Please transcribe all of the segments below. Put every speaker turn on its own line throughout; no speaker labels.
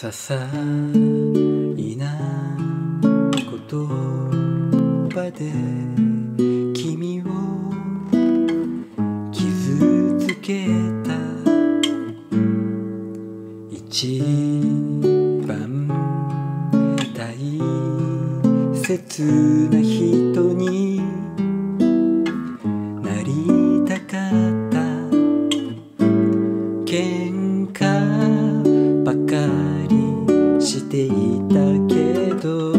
ささいな言葉で君を傷つけた一番大切な人になりたかった。喧嘩ばかりしていたけど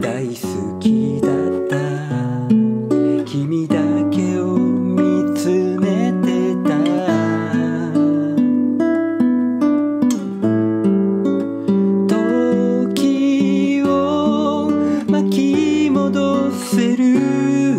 大好きだった。君だけを見つめてた。時を巻き戻せる。